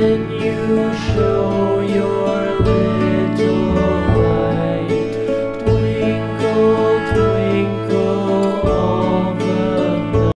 when you show your